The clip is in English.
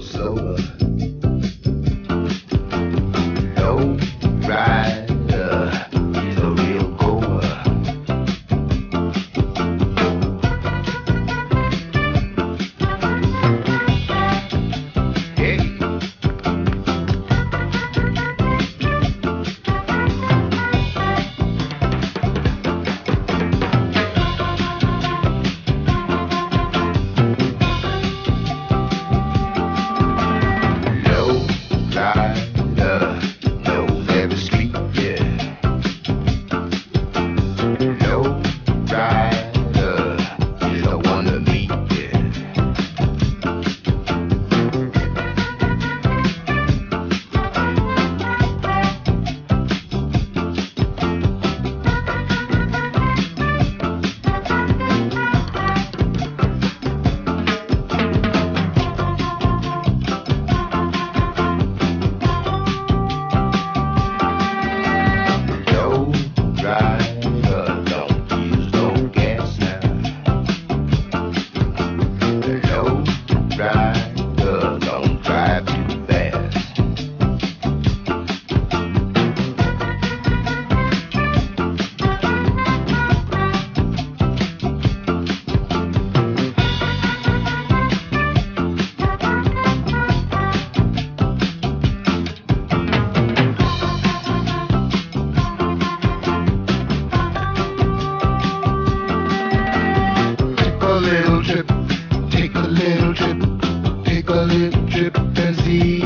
So uh, see.